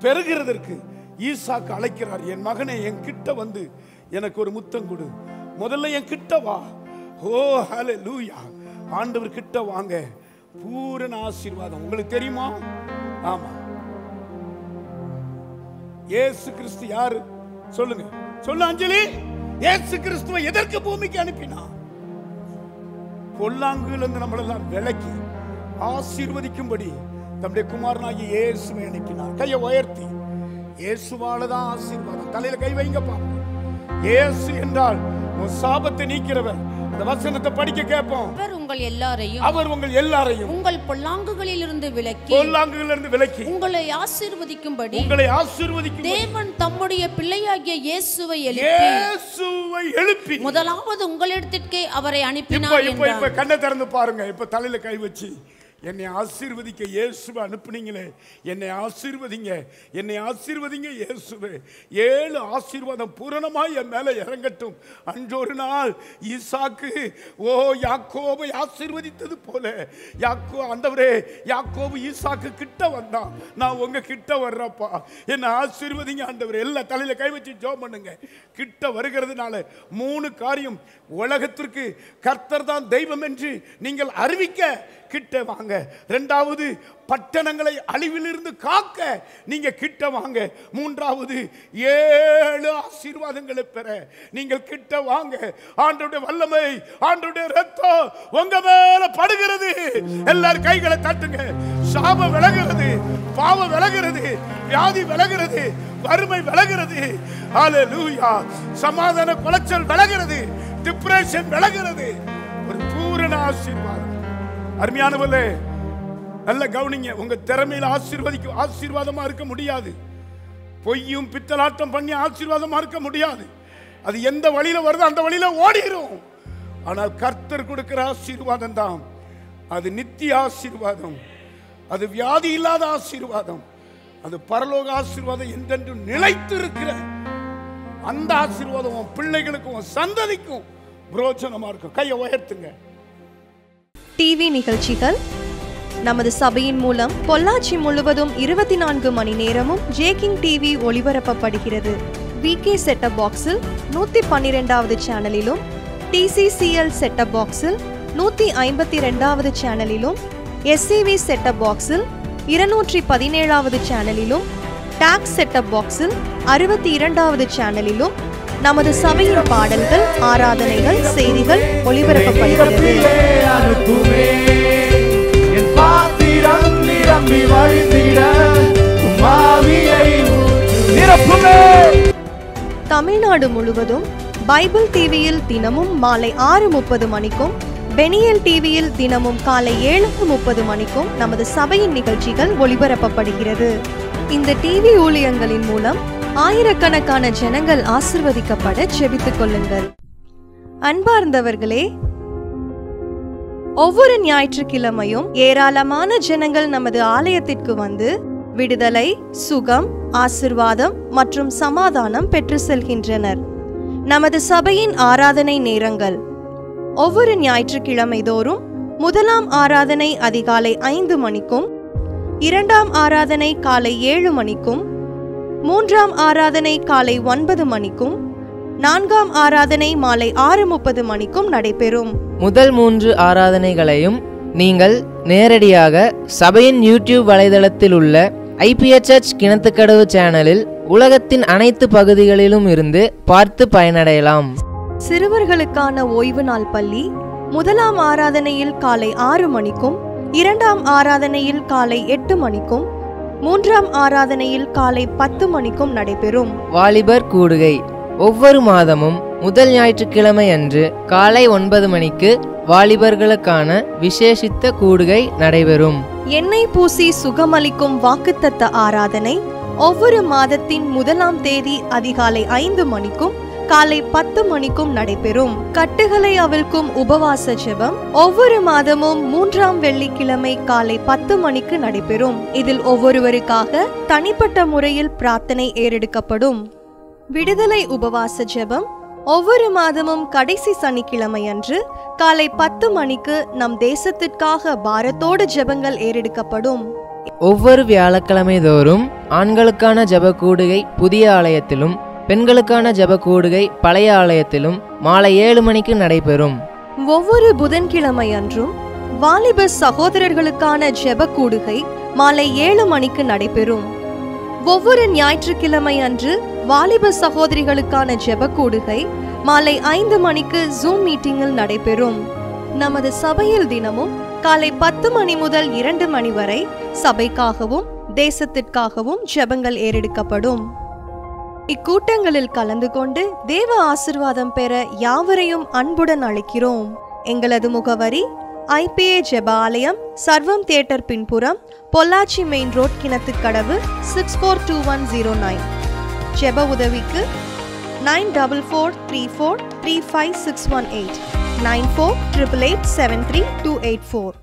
பெறுகிறதற்கு ஈசாக்கு அழைக்கிறார். என் மகனே என் கிட்ட வந்து எனக்கு ஒரு முத்தம் கொடு. முதல்ல என் கிட்ட வா. ஓ ஹalleluya. ஆண்டவர் கிட்ட வாங்க. பூரண ஆசீர்வாதம். உங்களுக்கு தெரியுமா? ஆமா. இயேசு கிறிஸ்து யாரு? சொல்லுங்க. சொல்லு அஞ்சலி. ஏசு கிறிஸ்துவ எதற்கு பூமிக்கு அனுப்பினார்? பொல்லாங்குயிலிருந்து நம்மளெல்லாம் விலக்கி ஆசீர்வதிக்கும்படி தம்முடைய குமாரனாகி இயேசுவை அனுப்பினார். கையை உயர்த்தி. இயேசுவால தான் ஆசீர்வாதம். தலையில கை வைங்கப்பா. இயேசு என்றால் சாபத்தை நீக்கிறவர் அந்த வசனத்தை படிக்க கேட்போம். அவர் உங்கள் எல்லாரையும் அவர் உங்கள் எல்லாரையும் உங்கள் பொல்லாங்குகளிலிருந்து விலக்கி பொல்லாங்குகளிலிருந்து விலக்கி உங்களை ஆசீர்வதிக்கும்படி உங்களை ஆசீர்வதிக்கும் தேவன் தம்முடைய பிள்ளையாகிய இயேசுவை எழுப்பி இயேசுவை எழுப்பி முதலாவது உங்களிடத்திற்கே அவரை அனுப்பினார் இப்ப இப்ப கண்ணை திறந்து பாருங்க. இப்ப தலையில கை வச்சு. என்னை ஆசீர்வதிக்க இயேசுவை அனுப்புனீங்களே. என்னை ஆசீர்வதிங்க. என்னை ஆசீர்வதிங்க இயேசுவே. ஏழு ஆசீர்வாதம் பூரணமாக என் மேலே இறங்கட்டும். அன்றொரு நாள் ஈசாக்கு ஓ யாக்கோவை ஆசீர்வதித்தது போல. யாக்கோ அந்தவரே யாக்கோபு ஈசாக்கு கிட்ட வந்தான் நான் உங்க கிட்ட வர்றப்பா. என்னை ஆசீர்வதிங்க ஆண்டவர். எல்லா தலையில் கை வச்சு ஜோம் பண்ணுங்க. கிட்ட வருகிறதுனால மூணு காரியம் உலகத்திற்கு கர்த்தர் தான் தெய்வம் என்று நீங்கள் அறிவிக்க கிட்ட வாங்க. ரெண்டாவது பட்டணங்களை அழிவிலிருந்து காக்க நீங்க கிட்ட வாங்க. மூன்றாவது ஏழு ஆசீர்வாதங்களை பெற நீங்கள் கிட்ட வாங்க. ஆண்டோட வல்லமை ஆண்டோட ரத்தம் உங்க மேல படுகிறது. எல்லாரும் கைகளை தட்டுங்க. சாபம் விலகிறது பாவம் விலகிறது வியாதி விலகிறது வறுமை விலகிறது. ஹalleluya சமாதான குலைச்சல் விலகிறது டிப்ரெஷன் விலகிறது. ஒரு பூரண ஆசீர்வாதம். அருமையானவர்களே நல்ல கவனிங்க. உங்க திறமையில ஆசீர்வதிக்க ஆசீர்வாதமா இருக்க முடியாது. பொய்யும் பித்தலாட்டம் பண்ணி ஆசீர்வாதமா இருக்க முடியாது. அது எந்த வழியில வருதோ அந்த வழியில ஓடிரும். ஆனால் கர்த்தர் கொடுக்கிற ஆசீர்வாதம் தான். அது நித்திய ஆசீர்வாதம். அது வியாதி இல்லாத ஆசீர்வாதம். அது பரலோக ஆசீர்வாதம் என்றென்றும் நிலைத்து இருக்கிற அந்த ஆசீர்வாதம் பிள்ளைகளுக்கும் சந்ததிக்கும் புரோஜனமா இருக்கும். கையை உயர்த்துங்க. டிவி நிகழ்ச்சிகள் நமது சபையின் மூலம் பொள்ளாச்சி முழுவதும் இருபத்தி நான்கு மணி நேரமும் ஜேகிங் டிவி ஒளிபரப்பப்படுகிறது. விகே செட்டப் பாக்ஸில் நூற்றி பன்னிரெண்டாவது சேனலிலும் டிசிசிஎல் செட்டப் பாக்ஸில் நூற்றி ஐம்பத்தி ரெண்டாவது சேனலிலும் எஸ்சிவி செட்டப் பாக்ஸில் இருநூற்றி பதினேழாவது சேனலிலும் டாக்ஸ் செட்டப் பாக்ஸில் அறுபத்தி இரண்டாவது சேனலிலும் நமது சபையின் பாடல்கள் ஆராதனைகள் செய்திகள் ஒளிபரப்பப்படுகிறது. அனுப்புவே என் பாத்திரம் நிரம்பி வழிந்திட உமாவியை நிரப்புமே. தமிழ்நாடு முழுவதும் பைபிள் டிவியில் தினமும் மாலை ஆறு முப்பது மணிக்கும் பெனியல் டிவியில் தினமும் காலை ஏழு முப்பது மணிக்கும் நமது சபையின் நிகழ்ச்சிகள் ஒளிபரப்பப்படுகிறது. இந்த டிவி ஊழியங்களின் மூலம் ஆயிரக்கணக்கான ஜனங்கள் ஆசிர்வதிக்கப்பட செபித்துக் கொள்ளுங்கள். அன்பார்ந்தவர்களே ஒவ்வொரு ஞாயிற்றுக்கிழமையும் ஏராளமான ஜனங்கள் நமது ஆலயத்திற்கு வந்து விடுதலை சுகம் ஆசிர்வாதம் மற்றும் சமாதானம் பெற்று செல்கின்றனர். நமது சபையின் ஆராதனை நேரங்கள். ஒவ்வொரு ஞாயிற்றுக்கிழமை தோறும் முதலாம் ஆராதனை அதிகாலை ஐந்து மணிக்கும் இரண்டாம் ஆராதனை காலை ஏழு மணிக்கும் மூன்றாம் ஆராதனை காலை ஒன்பது மணிக்கும் நான்காம் ஆராதனை மாலை ஆறு முப்பது மணிக்கும் நடைபெறும். முதல் மூன்று ஆராதனைகளையும் நீங்கள் நேரடியாக சபையின் யூடியூப் வலைதளத்தில் உள்ள ஐபிஎச்எச் கிணத்துக்கடவு சேனலில் உலகத்தின் அனைத்து பகுதிகளிலும் இருந்து பார்த்து பயனடையலாம். சிறுவர்களுக்கான ஓய்வு நாள் பள்ளி முதலாம் ஆராதனையில் காலை ஆறு மணிக்கும் இரண்டாம் ஆராதனையில் காலை எட்டு மணிக்கும் மூன்றாம் ஆராதனையில் காலை பத்து மணிக்கும் நடைபெறும். வாலிபர் கூடுகை. ஒவ்வொரு மாதமும் முதல் ஞாயிற்றுக்கிழமை அன்று காலை ஒன்பது மணிக்கு வாலிபர்களுக்கான விசேஷித்த கூடுகை நடைபெறும். எண்ணெய் பூசி சுகமளிக்கும் வாக்குத்தத்த ஆராதனை. ஒவ்வொரு மாதத்தின் முதலாம் தேதி அதிகாலை ஐந்து மணிக்கும் காலை பத்து மணிக்கும் நடைபெறும் கட்டுகளை அவிழ்க்கும் உபவாச ஜெபம். ஒவ்வொரு மாதமும் மூன்றாம் வெள்ளிக்கிழமை காலை பத்து மணிக்கு நடைபெறும். இதில் ஒவ்வொருவருக்காக தனிப்பட்ட முறையில் பிரார்த்தனை ஏறெடுக்கப்படும். விடுதலை உபவாச ஜெபம். ஒவ்வொரு மாதமும் கடைசி சனிக்கிழமை அன்று காலை பத்து மணிக்கு நம் தேசத்திற்காக பாரத்தோடு ஜெபங்கள் ஏறெடுக்கப்படும். ஒவ்வொரு வியாழக்கிழமை தோறும் ஆண்களுக்கான ஜெப கூடுகை புதிய ஆலயத்திலும் பெண்களுக்கான ஜப கூடுகை பழைய ஆலயத்திலும் மாலை ஏழு மணிக்கு நடைபெறும். ஒவ்வொரு புதன்கிழமை அன்றும் வாலிப சகோதரர்களுக்கான ஜெப கூடுகை மாலை ஏழு மணிக்கு நடைபெறும். ஒவ்வொரு ஞாயிற்றுக்கிழமை அன்று வாலிப சகோதரிகளுக்கான ஜெப கூடுகை மாலை ஐந்து மணிக்கு ஜூம் மீட்டிங்கில் நடைபெறும். நமது சபையில் தினமும் காலை பத்து மணி முதல் இரண்டு மணி வரை சபைக்காகவும் தேசத்திற்காகவும் ஜெபங்கள் ஏறெடுக்கப்படும். இக்கூட்டங்களில் கலந்து கொண்டு தேவ ஆசிர்வாதம் பெற யாவரையும் அன்புடன் அழைக்கிறோம். எங்களது முகவரி ஐபிஏ ஜெப ஆலயம் சர்வம் தியேட்டர் பின்புறம் Pollachi main road Kinathukadavu six four two one zero nine ஜெப உதவிக்கு nine double four three four three five six one eight nine four triple eight seven three two eight four